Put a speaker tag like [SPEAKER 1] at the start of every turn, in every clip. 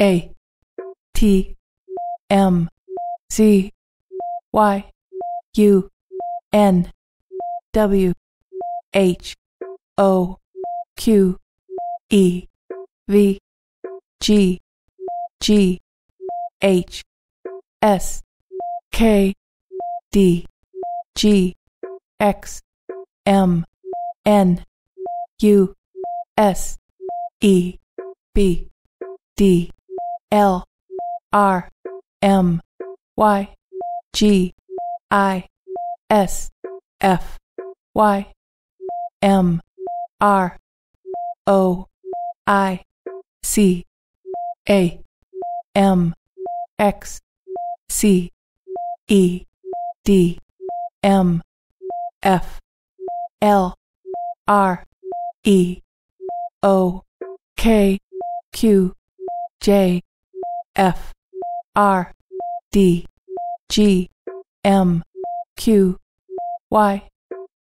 [SPEAKER 1] A T M Z Y U N W H O Q E V G G H S K D G X M N U S E B D L R M Y G I S F Y M R O I C A M X C E D M F L R E O K Q J F R D G M Q Y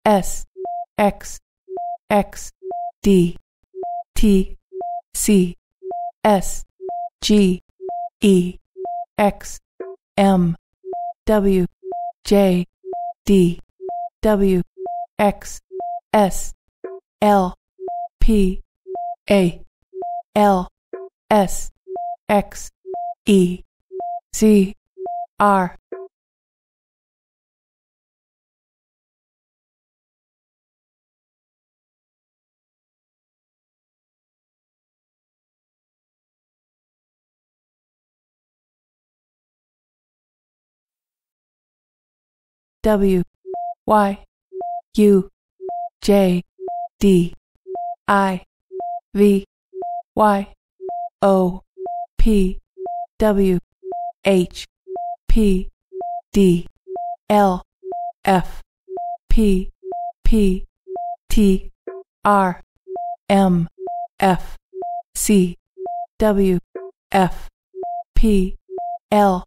[SPEAKER 1] S X X D T C S G E X M W J D W X S L P A L S X E Z R. W Y U J D I V Y O P W H P D L F P P T R M F C W F P L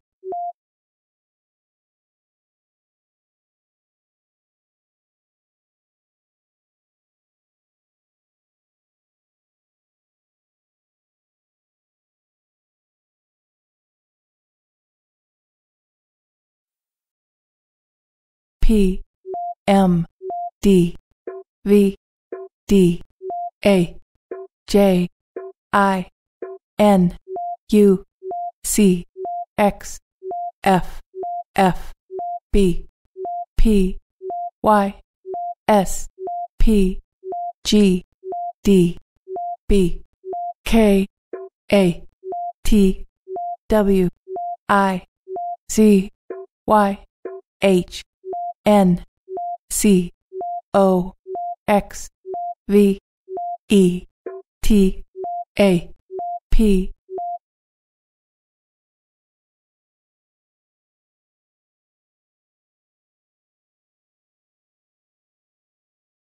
[SPEAKER 1] P M D V D A J I N U C X F F B P Y S P G D B K A T W I Z Y H N C O X V E T A P